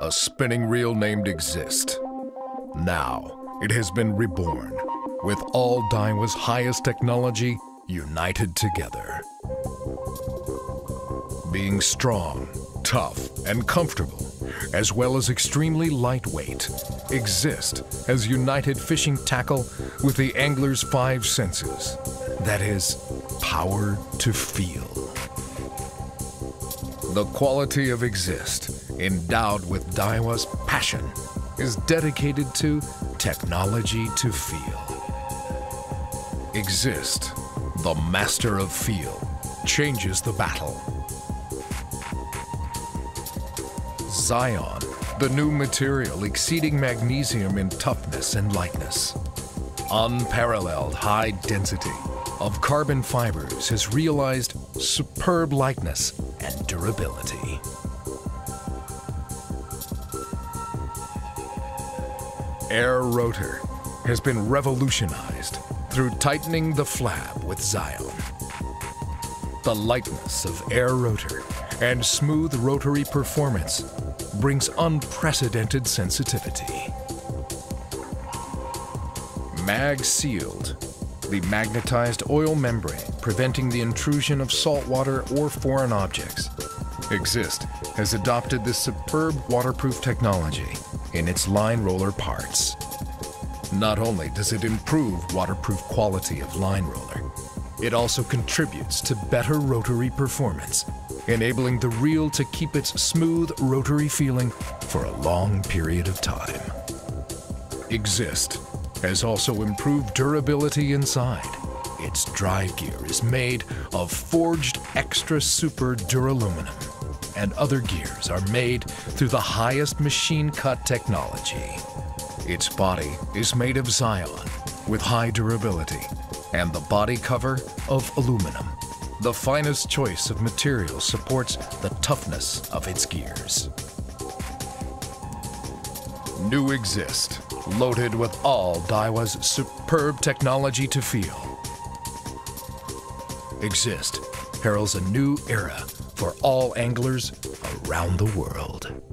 A spinning reel named Exist. Now, it has been reborn, with all Daiwa's highest technology united together. Being strong, tough, and comfortable, as well as extremely lightweight, Exist has united fishing tackle with the angler's five senses. That is, power to feel. The quality of Exist, endowed with Daiwa's passion, is dedicated to technology to feel. Exist, the master of feel, changes the battle. Zaion, the new material exceeding magnesium in toughness and lightness. Unparalleled high density of carbon fibers has realized superb lightness and durability. Air Rotor has been revolutionized through tightening the flab with Zaion. The lightness of Air Rotor and smooth rotary performance brings unprecedented sensitivity. Mag Sealed, the magnetized oil membrane preventing the intrusion of salt water or foreign objects. Exist has adopted this superb waterproof technology in its line roller parts. Not only does it improve waterproof quality of line roller, it also contributes to better rotary performance, enabling the reel to keep its smooth rotary feeling for a long period of time. Exist has also improved durability inside. Its drive gear is made of forged extra super duraluminum, and other gears are made through the highest machine cut technology. Its body is made of Zaion with high durability and the body cover of aluminum. The finest choice of material supports the toughness of its gears. New Exist, loaded with all Daiwa's superb technology to feel. Exist heralds a new era for all anglers around the world.